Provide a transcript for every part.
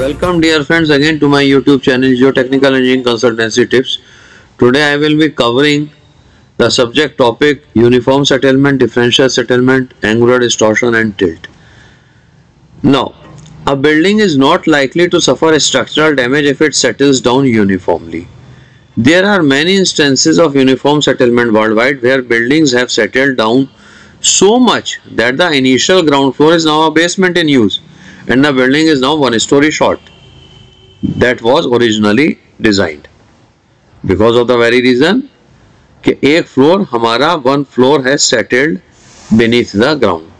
Welcome dear friends again to my YouTube channel Geotechnical Engineering Consultancy Tips. Today I will be covering the subject topic uniform settlement, differential settlement, angular distortion and tilt. Now a building is not likely to suffer structural damage if it settles down uniformly. There are many instances of uniform settlement worldwide where buildings have settled down so much that the initial ground floor is now a basement in use and the building is now one story short that was originally designed because of the very reason कि एक floor हमारा one floor has settled beneath the ground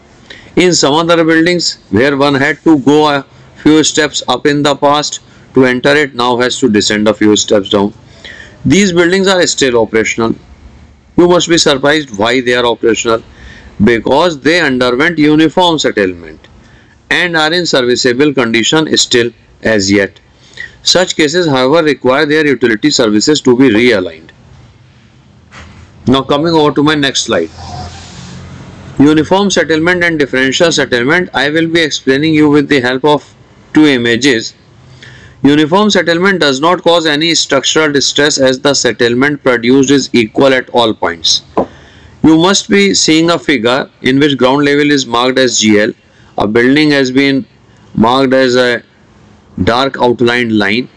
in some other buildings where one had to go a few steps up in the past to enter it now has to descend a few steps down these buildings are still operational you must be surprised why they are operational because they underwent uniform settlement and are in serviceable condition still as yet. Such cases however require their utility services to be realigned. Now coming over to my next slide. Uniform settlement and differential settlement I will be explaining you with the help of two images. Uniform settlement does not cause any structural distress as the settlement produced is equal at all points. You must be seeing a figure in which ground level is marked as GL a building has been marked as a dark outlined line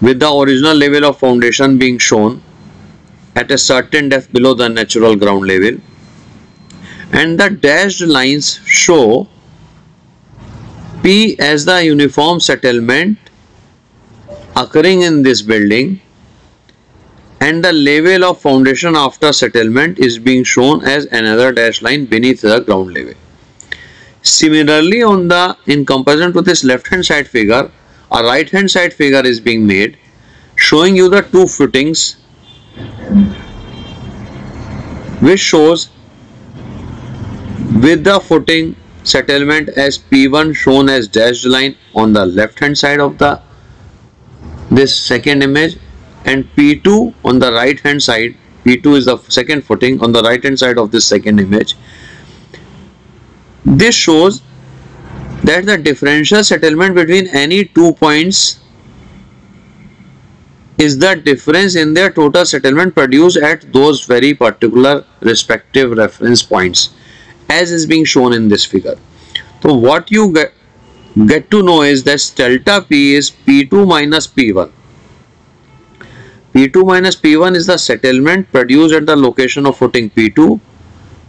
with the original level of foundation being shown at a certain depth below the natural ground level and the dashed lines show P as the uniform settlement occurring in this building and the level of foundation after settlement is being shown as another dashed line beneath the ground level. Similarly, on the in comparison to this left hand side figure, a right hand side figure is being made showing you the two footings which shows with the footing settlement as P1 shown as dashed line on the left hand side of the this second image and P2 on the right hand side P2 is the second footing on the right hand side of this second image this shows that the differential settlement between any two points is the difference in their total settlement produced at those very particular respective reference points as is being shown in this figure. So what you get, get to know is that delta P is P2 minus P1. P2 minus P1 is the settlement produced at the location of footing P2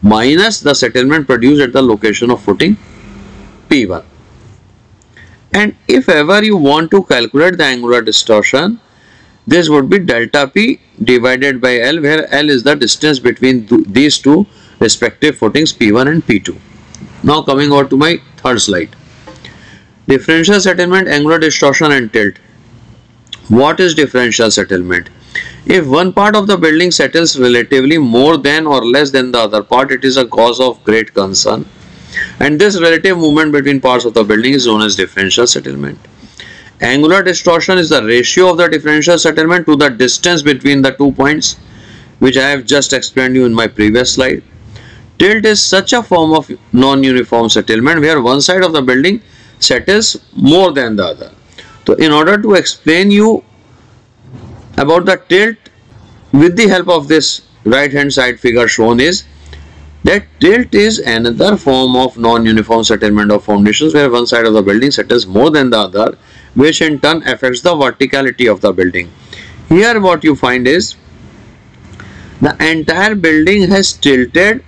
minus the settlement produced at the location of footing P1. And if ever you want to calculate the angular distortion, this would be delta P divided by L where L is the distance between th these two respective footings P1 and P2. Now coming over to my third slide. Differential settlement, angular distortion and tilt. What is differential settlement? If one part of the building settles relatively more than or less than the other part, it is a cause of great concern. And this relative movement between parts of the building is known as differential settlement. Angular distortion is the ratio of the differential settlement to the distance between the two points, which I have just explained you in my previous slide. Tilt is such a form of non-uniform settlement where one side of the building settles more than the other. So in order to explain you about the tilt with the help of this right hand side figure shown is that tilt is another form of non-uniform settlement of foundations where one side of the building settles more than the other which in turn affects the verticality of the building. Here what you find is the entire building has tilted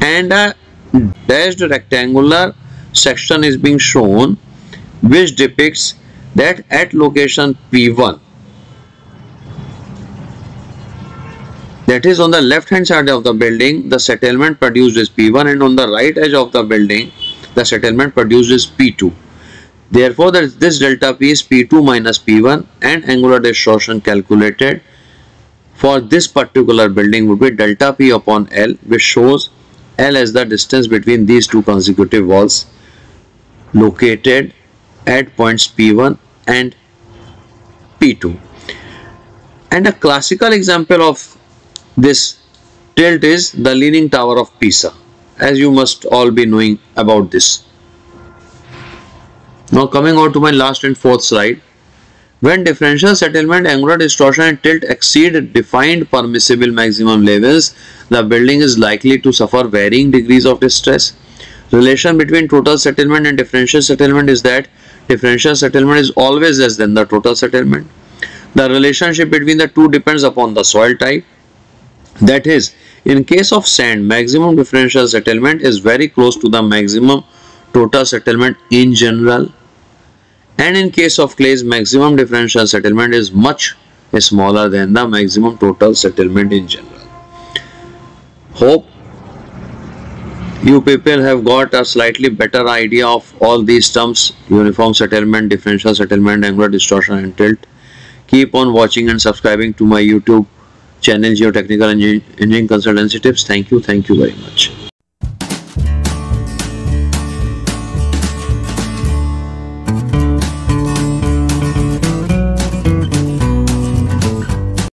and a dashed rectangular section is being shown which depicts that at location P1 that is on the left hand side of the building the settlement produced is P1 and on the right edge of the building the settlement produced is P2 therefore this delta P is P2 minus P1 and angular distortion calculated for this particular building would be delta P upon L which shows L as the distance between these two consecutive walls located at points P1 and P2 and a classical example of this tilt is the Leaning Tower of Pisa as you must all be knowing about this. Now coming on to my last and fourth slide. When differential settlement, angular distortion and tilt exceed defined permissible maximum levels, the building is likely to suffer varying degrees of distress. Relation between total settlement and differential settlement is that differential settlement is always less than the total settlement. The relationship between the two depends upon the soil type. That is, in case of sand, maximum differential settlement is very close to the maximum total settlement in general and in case of clays maximum differential settlement is much smaller than the maximum total settlement in general. Hope you people have got a slightly better idea of all these terms uniform settlement, differential settlement, angular distortion and tilt. Keep on watching and subscribing to my YouTube channel Geotechnical Engineering Consultancy Tips. Thank you. Thank you very much.